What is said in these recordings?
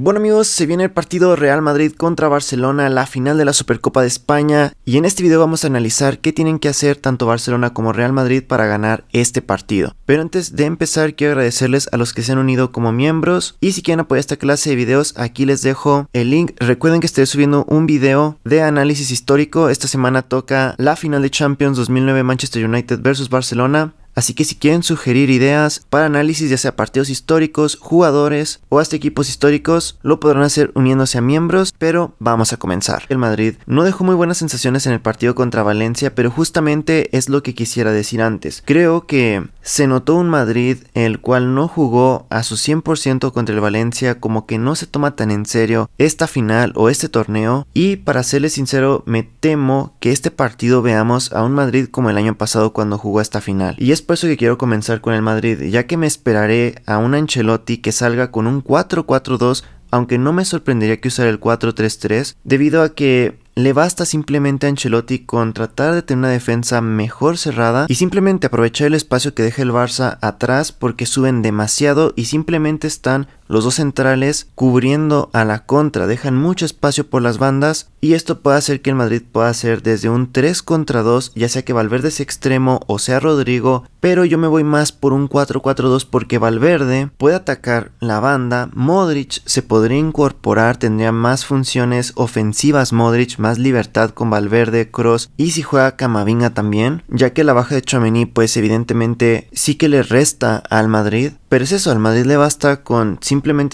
Bueno amigos, se viene el partido Real Madrid contra Barcelona, la final de la Supercopa de España y en este video vamos a analizar qué tienen que hacer tanto Barcelona como Real Madrid para ganar este partido. Pero antes de empezar quiero agradecerles a los que se han unido como miembros y si quieren apoyar esta clase de videos aquí les dejo el link. Recuerden que estaré subiendo un video de análisis histórico, esta semana toca la final de Champions 2009 Manchester United vs Barcelona. Así que si quieren sugerir ideas para análisis ya sea partidos históricos, jugadores o hasta equipos históricos, lo podrán hacer uniéndose a miembros, pero vamos a comenzar. El Madrid no dejó muy buenas sensaciones en el partido contra Valencia, pero justamente es lo que quisiera decir antes. Creo que se notó un Madrid el cual no jugó a su 100% contra el Valencia, como que no se toma tan en serio esta final o este torneo y para serles sincero me temo que este partido veamos a un Madrid como el año pasado cuando jugó esta final. Y es por eso que quiero comenzar con el Madrid, ya que me esperaré a un Ancelotti que salga con un 4-4-2, aunque no me sorprendería que usara el 4-3-3, debido a que le basta simplemente a Ancelotti con tratar de tener una defensa mejor cerrada y simplemente aprovechar el espacio que deja el Barça atrás porque suben demasiado y simplemente están los dos centrales cubriendo a la contra, dejan mucho espacio por las bandas y esto puede hacer que el Madrid pueda hacer desde un 3 contra 2, ya sea que Valverde sea extremo o sea Rodrigo, pero yo me voy más por un 4-4-2 porque Valverde puede atacar la banda, Modric se podría incorporar, tendría más funciones ofensivas Modric, más libertad con Valverde, Cross y si juega Camavinga también, ya que la baja de Chomeny pues evidentemente sí que le resta al Madrid, pero es eso, al Madrid le basta con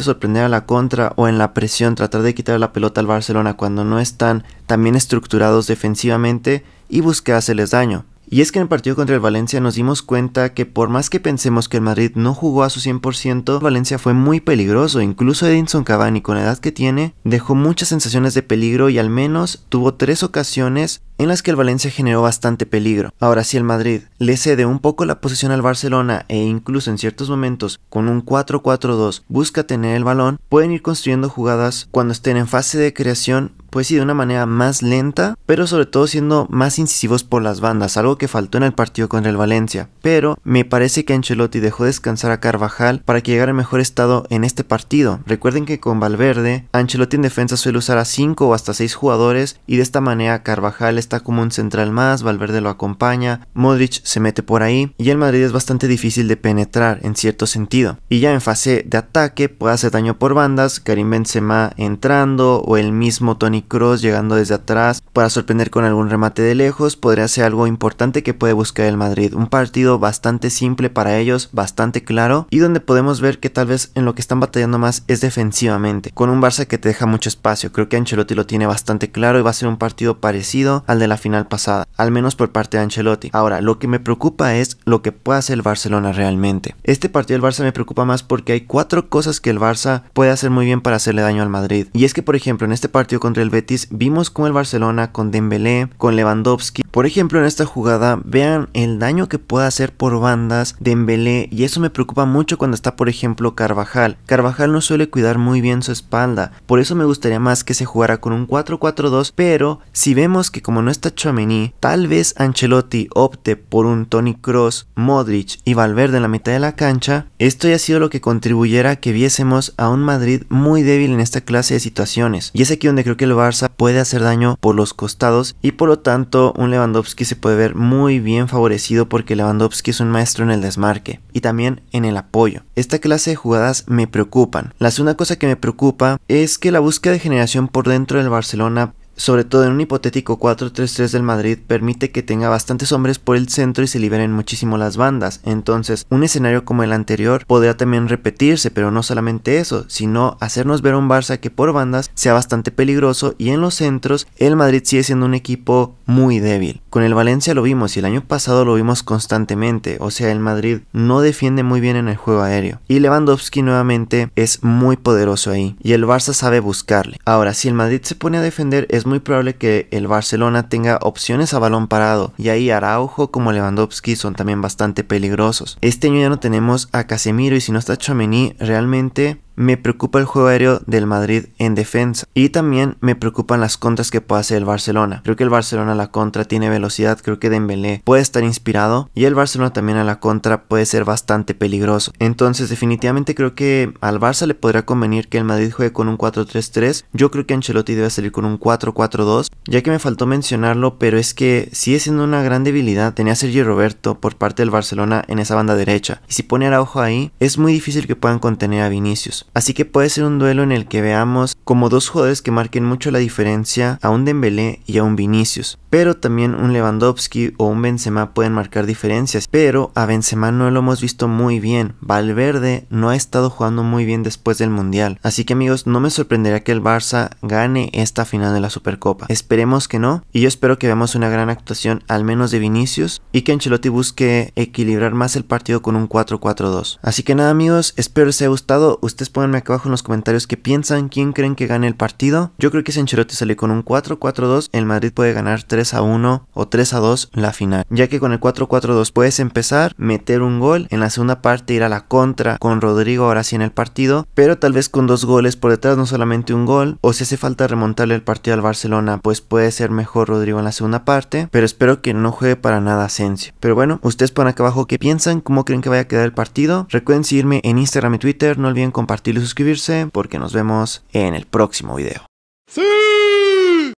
sorprender a la contra o en la presión tratar de quitar la pelota al Barcelona cuando no están tan bien estructurados defensivamente y buscar hacerles daño. Y es que en el partido contra el Valencia nos dimos cuenta que por más que pensemos que el Madrid no jugó a su 100%, Valencia fue muy peligroso, incluso Edinson Cavani con la edad que tiene dejó muchas sensaciones de peligro y al menos tuvo tres ocasiones en las que el Valencia generó bastante peligro. Ahora si el Madrid le cede un poco la posición al Barcelona e incluso en ciertos momentos con un 4-4-2 busca tener el balón, pueden ir construyendo jugadas cuando estén en fase de creación pues sí, de una manera más lenta, pero sobre todo siendo más incisivos por las bandas, algo que faltó en el partido contra el Valencia. Pero me parece que Ancelotti dejó descansar a Carvajal para que llegara en mejor estado en este partido. Recuerden que con Valverde, Ancelotti en defensa suele usar a 5 o hasta 6 jugadores y de esta manera Carvajal está como un central más, Valverde lo acompaña, Modric se mete por ahí y el Madrid es bastante difícil de penetrar en cierto sentido. Y ya en fase de ataque puede hacer daño por bandas, Karim Benzema entrando o el mismo Tony Cross llegando desde atrás para sorprender con algún remate de lejos podría ser algo importante que puede buscar el Madrid. Un partido bastante simple para ellos, bastante claro y donde podemos ver que tal vez en lo que están batallando más es defensivamente, con un Barça que te deja mucho espacio. Creo que Ancelotti lo tiene bastante claro y va a ser un partido parecido al de la final pasada, al menos por parte de Ancelotti. Ahora, lo que me preocupa es lo que puede hacer el Barcelona realmente. Este partido del Barça me preocupa más porque hay cuatro cosas que el Barça puede hacer muy bien para hacerle daño al Madrid. Y es que, por ejemplo, en este partido contra el Betis vimos con el Barcelona, con Dembélé, con Lewandowski. Por ejemplo, en esta jugada, vean el daño que puede hacer por bandas Dembélé y eso me preocupa mucho cuando está, por ejemplo, Carvajal. Carvajal no suele cuidar muy bien su espalda, por eso me gustaría más que se jugara con un 4-4-2, pero si vemos que como no está Chouameni, tal vez Ancelotti opte por un Tony Cross, Modric y Valverde en la mitad de la cancha, esto ya ha sido lo que contribuyera a que viésemos a un Madrid muy débil en esta clase de situaciones. Y es aquí donde creo que el Barça puede hacer daño por los costados y por lo tanto un Lewandowski se puede ver muy bien favorecido porque Lewandowski es un maestro en el desmarque y también en el apoyo. Esta clase de jugadas me preocupan. La segunda cosa que me preocupa es que la búsqueda de generación por dentro del Barcelona sobre todo en un hipotético 4-3-3 del Madrid, permite que tenga bastantes hombres por el centro y se liberen muchísimo las bandas. Entonces, un escenario como el anterior podría también repetirse, pero no solamente eso, sino hacernos ver a un Barça que por bandas sea bastante peligroso y en los centros el Madrid sigue siendo un equipo muy débil. Con el Valencia lo vimos y el año pasado lo vimos constantemente, o sea, el Madrid no defiende muy bien en el juego aéreo. Y Lewandowski nuevamente es muy poderoso ahí y el Barça sabe buscarle. Ahora, si el Madrid se pone a defender es muy probable que el Barcelona tenga opciones a balón parado y ahí Araujo como Lewandowski son también bastante peligrosos. Este año ya no tenemos a Casemiro y si no está Chomení realmente me preocupa el juego aéreo del Madrid en defensa y también me preocupan las contras que puede hacer el Barcelona. Creo que el Barcelona a la contra tiene velocidad, creo que Dembélé puede estar inspirado y el Barcelona también a la contra puede ser bastante peligroso. Entonces definitivamente creo que al Barça le podría convenir que el Madrid juegue con un 4-3-3. Yo creo que Ancelotti debe salir con un 4-4-2, ya que me faltó mencionarlo, pero es que sigue siendo una gran debilidad. Tenía Sergio Roberto por parte del Barcelona en esa banda derecha y si pone Araujo ahí es muy difícil que puedan contener a Vinicius. Así que puede ser un duelo en el que veamos como dos jugadores que marquen mucho la diferencia a un Dembélé y a un Vinicius. Pero también un Lewandowski o un Benzema pueden marcar diferencias. Pero a Benzema no lo hemos visto muy bien. Valverde no ha estado jugando muy bien después del Mundial. Así que amigos, no me sorprendería que el Barça gane esta final de la Supercopa. Esperemos que no. Y yo espero que veamos una gran actuación al menos de Vinicius. Y que Ancelotti busque equilibrar más el partido con un 4-4-2. Así que nada amigos, espero les haya gustado. Ustedes pónganme acá abajo en los comentarios qué piensan, quién creen que gane el partido. Yo creo que si Ancelotti sale con un 4-4-2, el Madrid puede ganar 3 a 1 o 3 a 2 la final. Ya que con el 4-4-2 puedes empezar, meter un gol, en la segunda parte ir a la contra con Rodrigo ahora sí en el partido, pero tal vez con dos goles por detrás, no solamente un gol, o si hace falta remontarle el partido al Barcelona, pues puede ser mejor Rodrigo en la segunda parte, pero espero que no juegue para nada Asensio. Pero bueno, ustedes ponen acá abajo qué piensan, cómo creen que vaya a quedar el partido. Recuerden seguirme en Instagram y Twitter, no olviden compartir y suscribirse, porque nos vemos en próximo video.